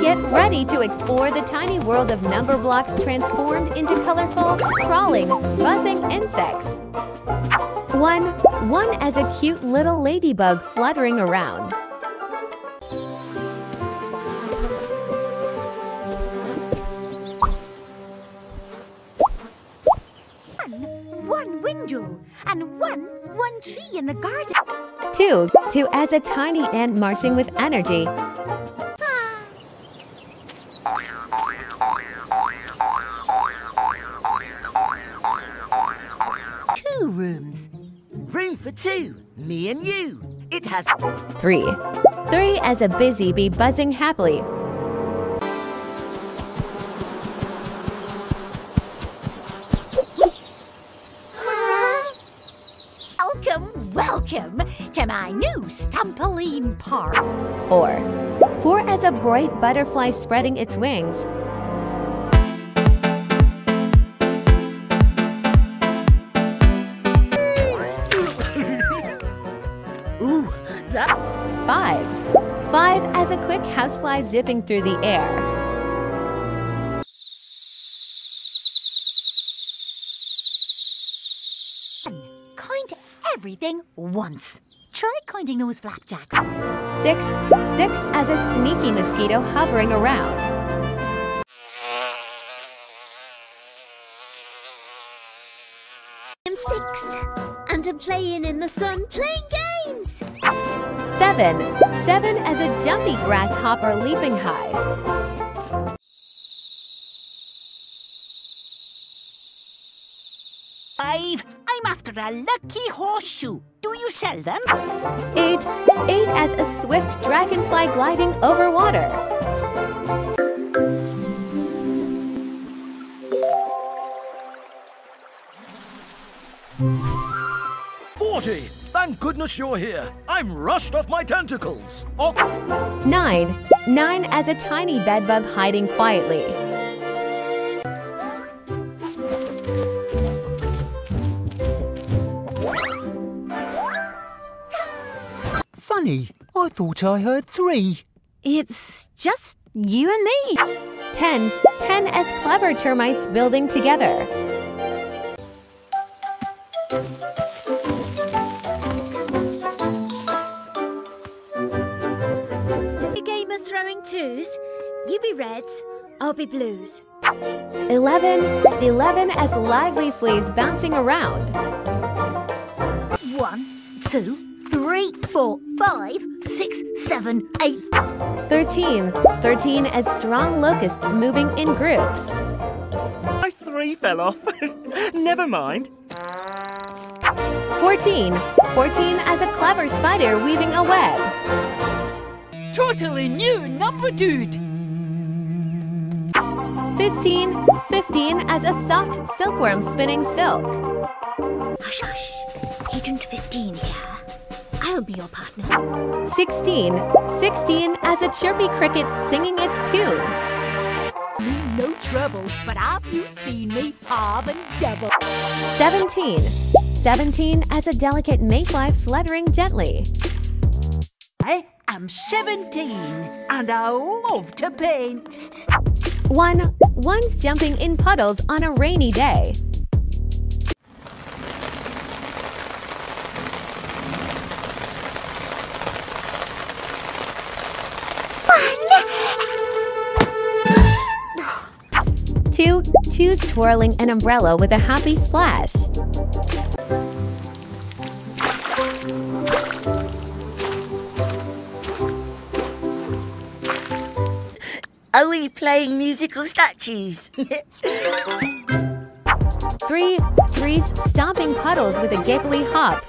Get ready to explore the tiny world of Numberblocks transformed into colorful, crawling, buzzing insects. One, one as a cute little ladybug fluttering around. One window and one one tree in the garden. Two, two as a tiny ant marching with energy. Two, me and you. It has Three, three as a busy bee buzzing happily. Welcome, welcome to my new Stampoline Park. Four, four as a bright butterfly spreading its wings. Five, five as a quick housefly zipping through the air. Count everything once. Try counting those flapjacks. Six, six as a sneaky mosquito hovering around. I'm six, and I'm playing in the sun, playing games. Seven, seven as a jumpy grasshopper leaping high. five. I'm after a lucky horseshoe. Do you sell them? Eight, eight as a swift dragonfly gliding over water. Forty! Thank goodness you're here. I'm rushed off my tentacles. Oh, Nine, nine as a tiny bedbug hiding quietly. Funny, I thought I heard three. It's just you and me. Ten, ten as clever termites building together. Be reds, I'll be blues. Eleven, eleven as lively fleas bouncing around. One, two, three, four, five, six, seven, eight. Thirteen, thirteen as strong locusts moving in groups. My three fell off. Never mind. 14. 14 as a clever spider weaving a web. Totally new number dude. 15. 15 as a soft silkworm spinning silk. Hush, hush. Agent 15 here. I'll be your partner. 16. 16 as a chirpy cricket singing its tune. No trouble, but have you seen me halve and double? 17. 17 as a delicate mayfly fluttering gently. I am 17 and I love to paint. 1. One's jumping in puddles on a rainy day. Two, two's twirling an umbrella with a happy splash. Are we playing musical statues? Three, three's stomping puddles with a giggly hop.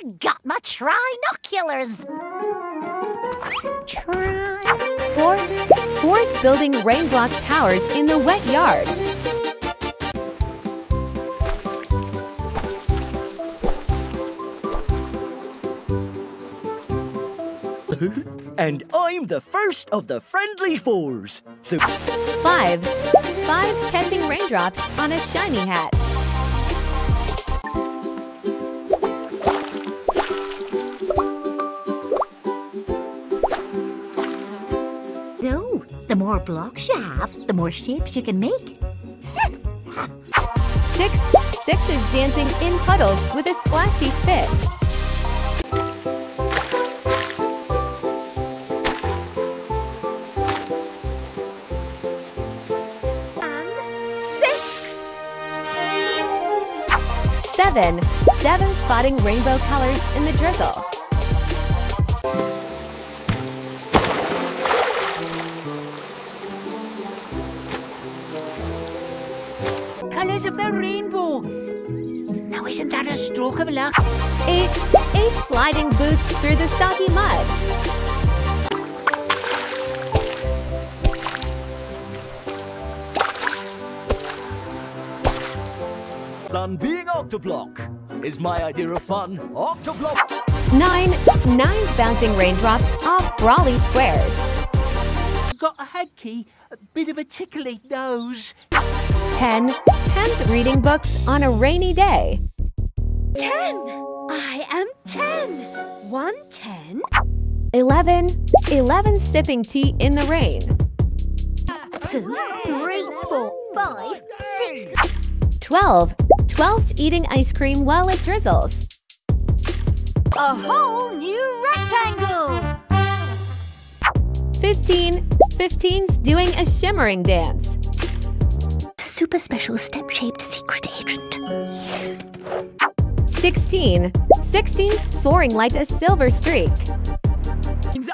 Forgot my trinoculars. Tri. Four, four's building rain block towers in the wet yard. and I'm the first of the friendly fours. So five, five catching raindrops on a shiny hat. No, the more blocks you have, the more shapes you can make. six, six is dancing in puddles with a splashy spit. 7. seven spotting rainbow colors in the drizzle. Colors of the rainbow! Now isn't that a stroke of luck? 8. 8 sliding boots through the Stocky mud. Sun being Octoblock is my idea of fun. Octoblock. Nine. Nine's bouncing raindrops off brawly squares. Got a head key, a bit of a tickly nose. Ten. Ten's reading books on a rainy day. Ten. I am ten. One ten. Eleven. Eleven sipping tea in the rain. Two, three, four, five, six. Twelve. Twelve's eating ice cream while it drizzles. A whole new rectangle. 15. 15's doing a shimmering dance. Super special step-shaped secret agent. 16. 16's soaring like a silver streak.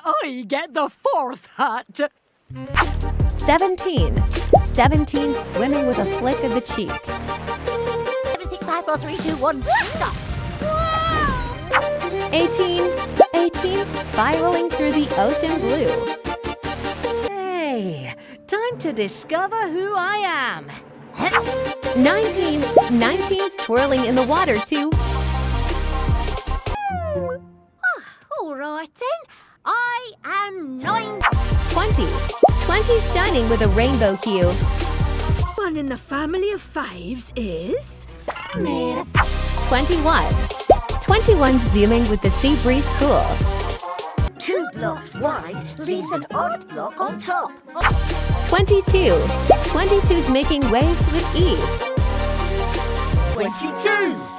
I get the fourth hut. 17. 17's swimming with a flick of the cheek. Seven, six, five, four, three, two, one. Stop. 18. 18's spiraling through the ocean blue. Hey, time to discover who I am. 19. 19's twirling in the water too. Ah, all right then. I am nine. 20. 20's shining with a rainbow hue. One in the family of fives is. 21. 21's zooming with the sea breeze cool. Two blocks wide leaves an odd block on top. 22. 22's making waves with ease. 22.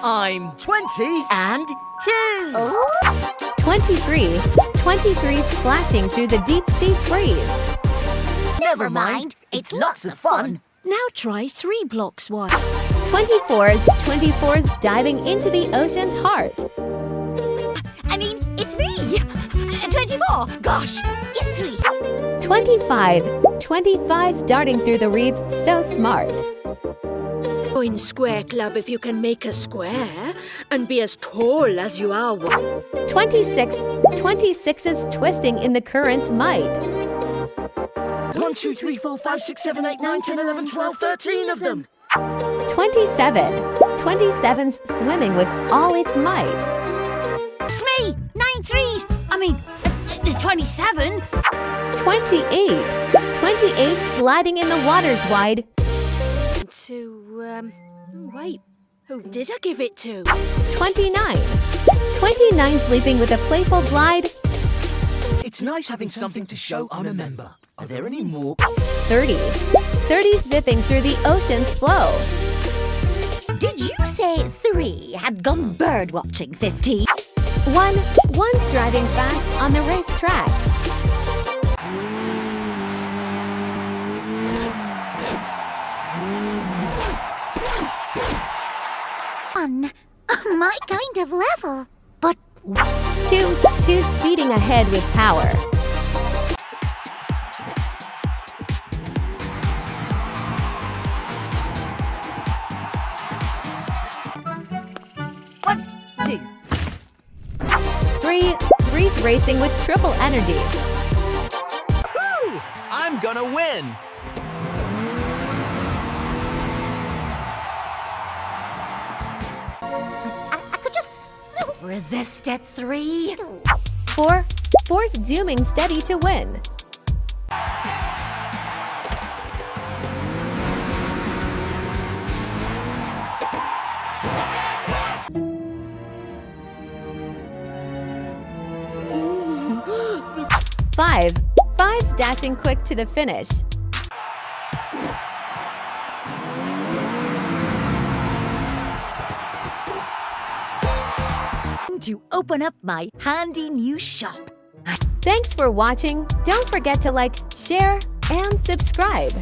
I'm 20 and 2. 23. 23's splashing through the deep sea breeze. Never mind. It's lots of fun. Now try three blocks wide. 24. 24's diving into the ocean's heart. I mean, it's me. Uh, 24. Gosh, it's three. 25. 25's darting through the reef so smart. Join Square Club if you can make a square and be as tall as you are. wide. 26. 26 is twisting in the current's might. 1, 2, 3, 4, 5, 6, 7, 8, 9, 10, 11, 12, 13 of them. 27. 27's swimming with all its might. It's me. Nine threes. I mean, uh, uh, 27. 28. 28's gliding in the waters wide. To, um, wait. Who did I give it to? 29. 29's leaping with a playful glide. It's nice having something to show on a member. Are there any more? 30. 30's zipping through the ocean's flow. You say three had gone bird watching 15? One. One's driving fast on the racetrack. One. My kind of level. But Two. Two's speeding ahead with power. Racing with triple energy. Woo! I'm gonna win. I, I could just resist at three. Four. Four's zooming steady to win. Five. Fives dashing quick to the finish. To open up my handy new shop. Thanks for watching. Don't forget to like, share, and subscribe.